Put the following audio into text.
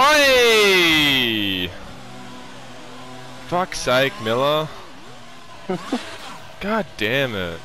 Oi! Fuck's sake, Miller. God damn it.